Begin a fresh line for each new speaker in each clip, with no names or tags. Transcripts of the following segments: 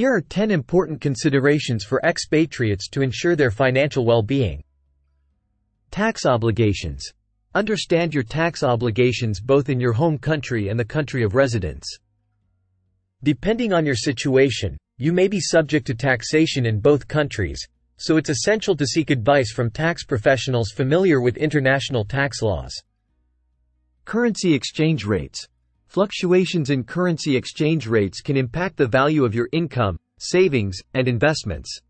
Here are 10 important considerations for expatriates to ensure their financial well-being. Tax obligations. Understand your tax obligations both in your home country and the country of residence. Depending on your situation, you may be subject to taxation in both countries, so it's essential to seek advice from tax professionals familiar with international tax laws. Currency exchange rates. Fluctuations in currency exchange rates can impact the value of your income, savings, and investments.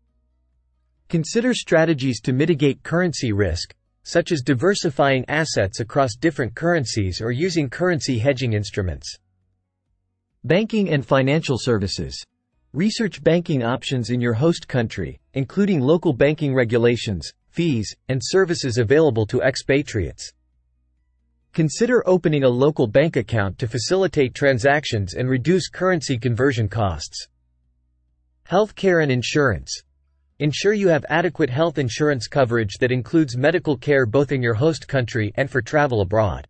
Consider strategies to mitigate currency risk, such as diversifying assets across different currencies or using currency hedging instruments. Banking and financial services. Research banking options in your host country, including local banking regulations, fees, and services available to expatriates. Consider opening a local bank account to facilitate transactions and reduce currency conversion costs. Healthcare and insurance. Ensure you have adequate health insurance coverage that includes medical care both in your host country and for travel abroad.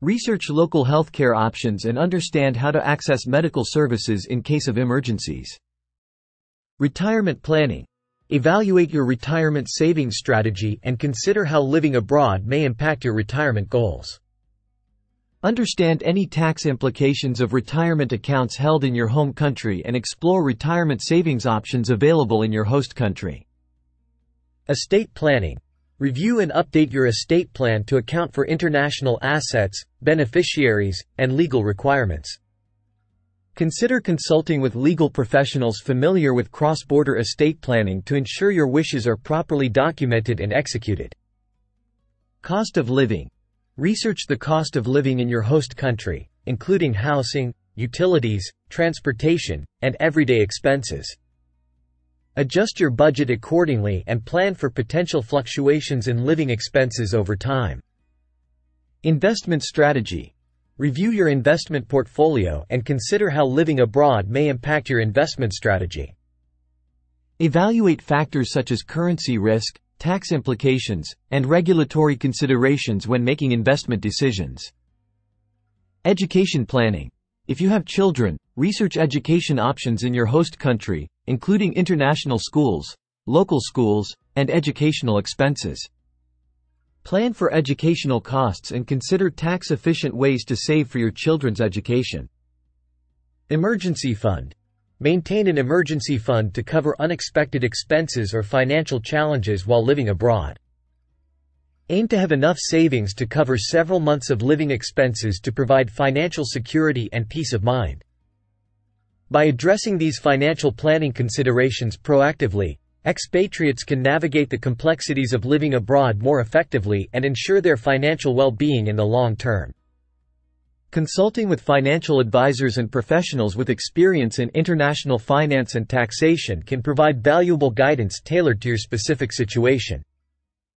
Research local healthcare options and understand how to access medical services in case of emergencies. Retirement planning. Evaluate your retirement savings strategy and consider how living abroad may impact your retirement goals. Understand any tax implications of retirement accounts held in your home country and explore retirement savings options available in your host country. Estate planning. Review and update your estate plan to account for international assets, beneficiaries, and legal requirements. Consider consulting with legal professionals familiar with cross-border estate planning to ensure your wishes are properly documented and executed. Cost of living. Research the cost of living in your host country, including housing, utilities, transportation, and everyday expenses. Adjust your budget accordingly and plan for potential fluctuations in living expenses over time. Investment strategy. Review your investment portfolio and consider how living abroad may impact your investment strategy. Evaluate factors such as currency risk, tax implications, and regulatory considerations when making investment decisions. Education planning. If you have children, research education options in your host country, including international schools, local schools, and educational expenses. Plan for educational costs and consider tax-efficient ways to save for your children's education. Emergency Fund. Maintain an emergency fund to cover unexpected expenses or financial challenges while living abroad. Aim to have enough savings to cover several months of living expenses to provide financial security and peace of mind. By addressing these financial planning considerations proactively, Expatriates can navigate the complexities of living abroad more effectively and ensure their financial well-being in the long term. Consulting with financial advisors and professionals with experience in international finance and taxation can provide valuable guidance tailored to your specific situation.